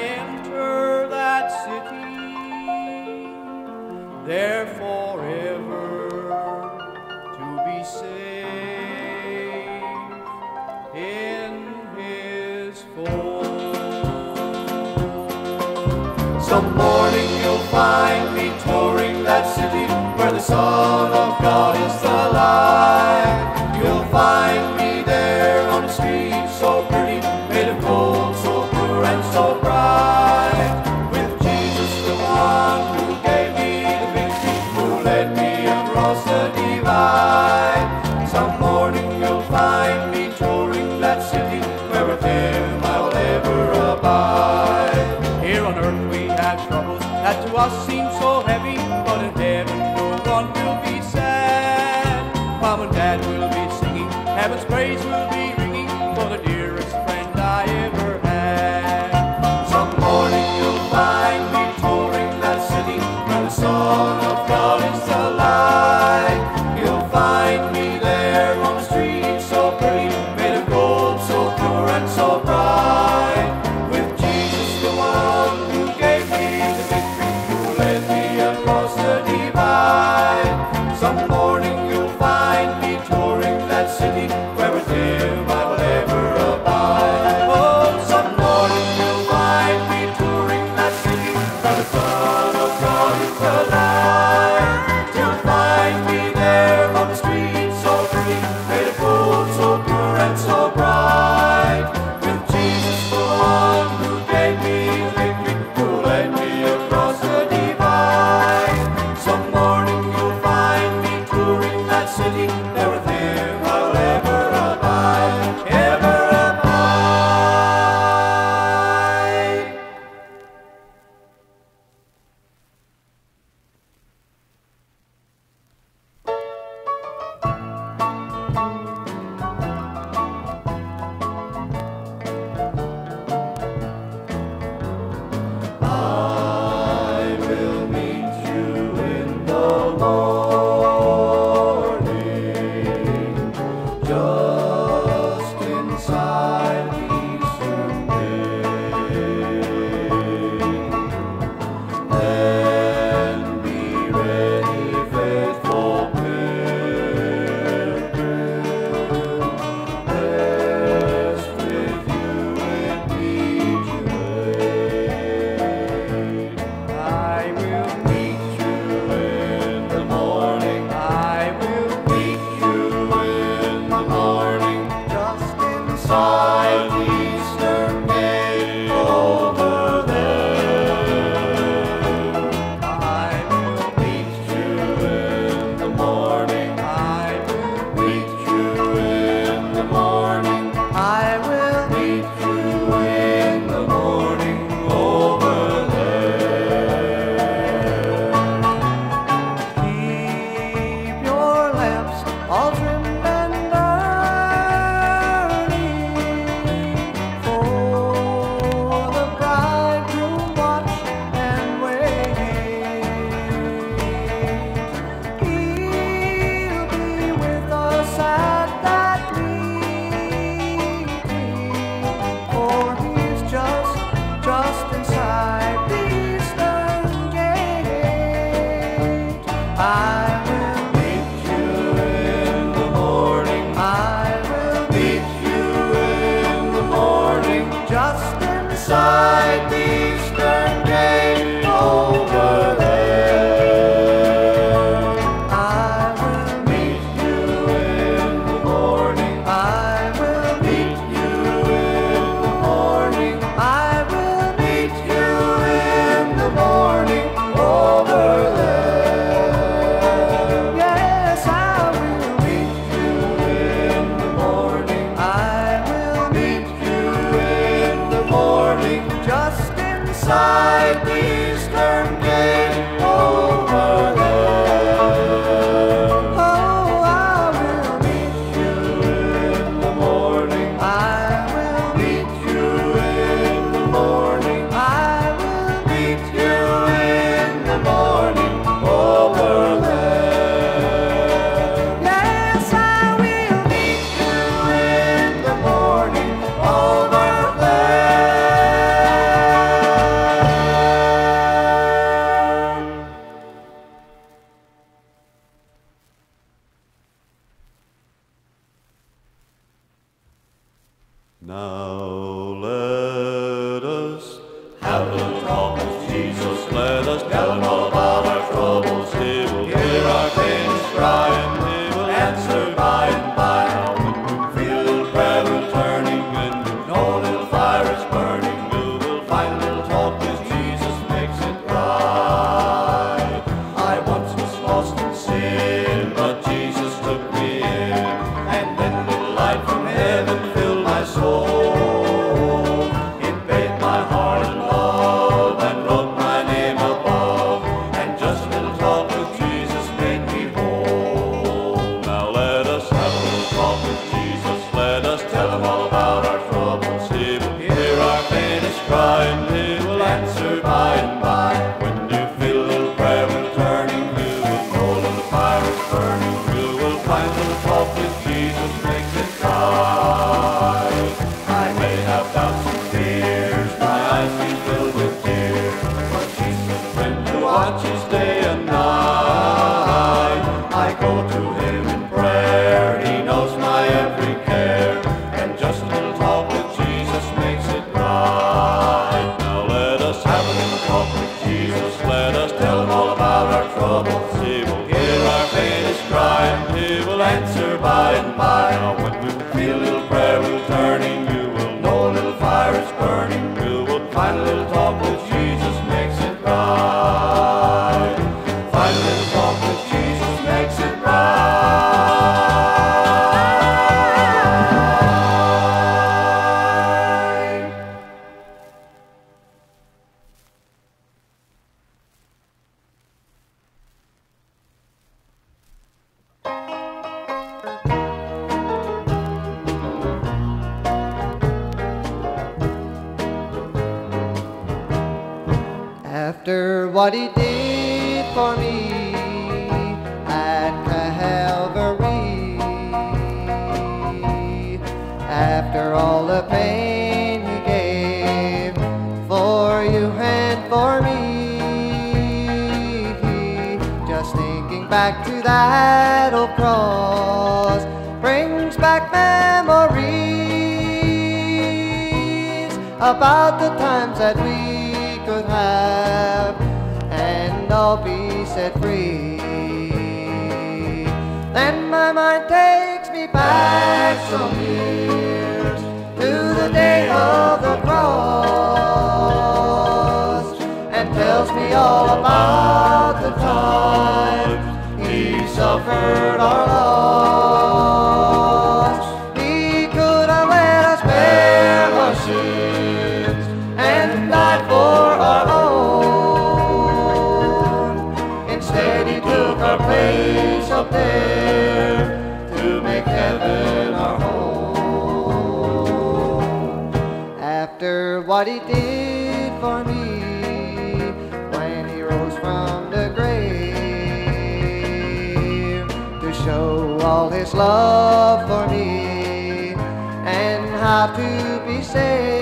enter that city, there forever to be saved in His fold. Some morning you'll find me touring that city where the Son of God is the light. You'll find me will be sad. Mom and Dad will be singing, heaven's praise will now. cross brings back memories about the times that we could have and all be set free. Then my mind takes me back some years to the day of the cross and tells me all about after what he did for me when he rose from the grave to show all his love for me and how to be saved.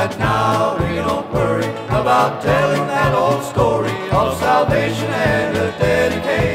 that now we don't worry about telling that old story of salvation and a dedication.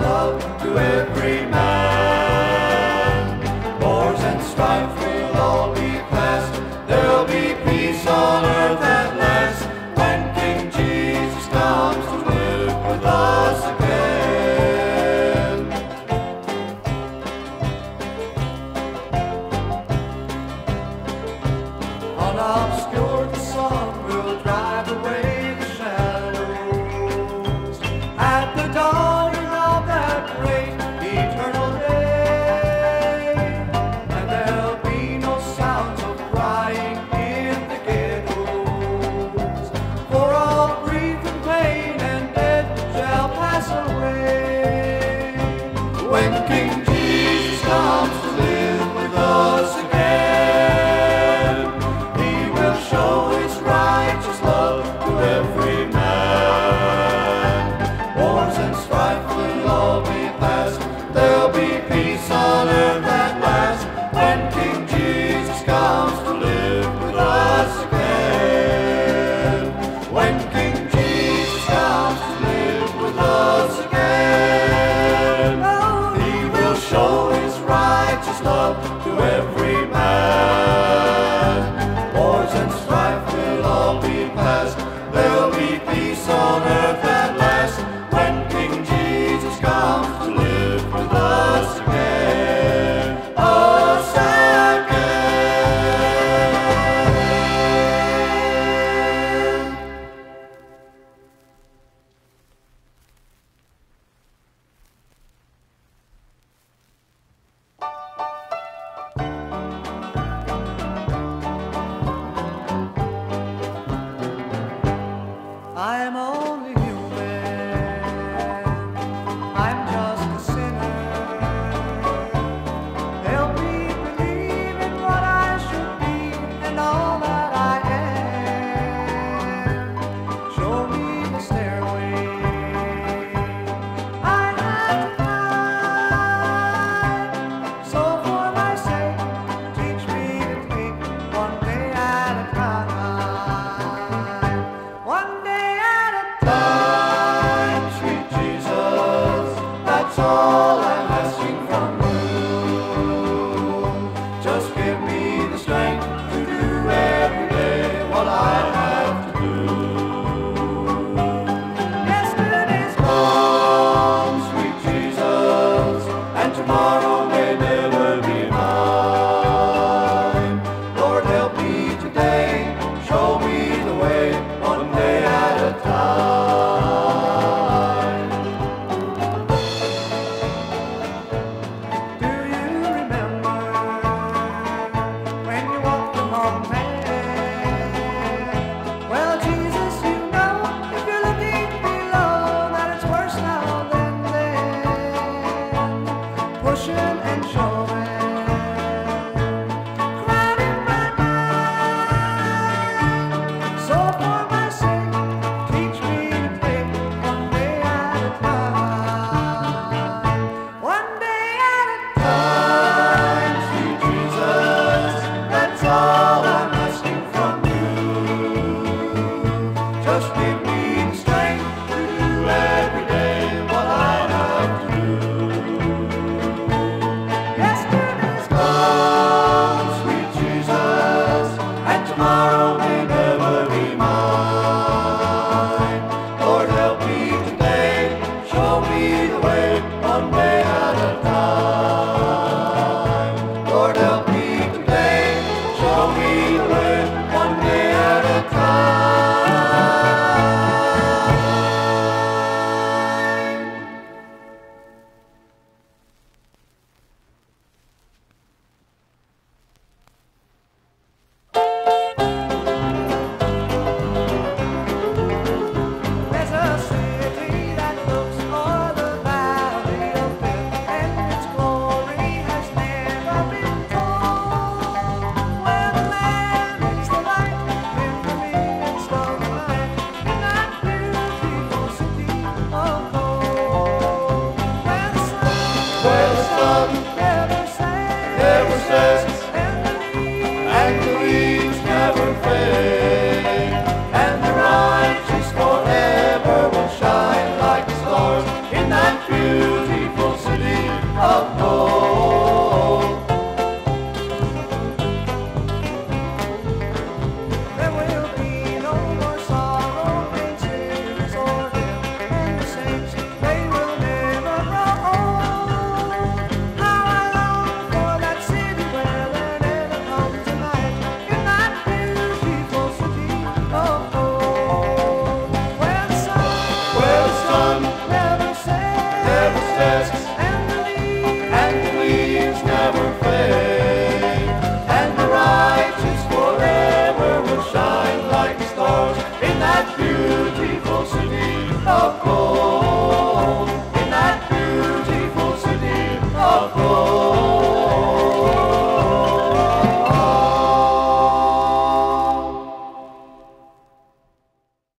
love to every man.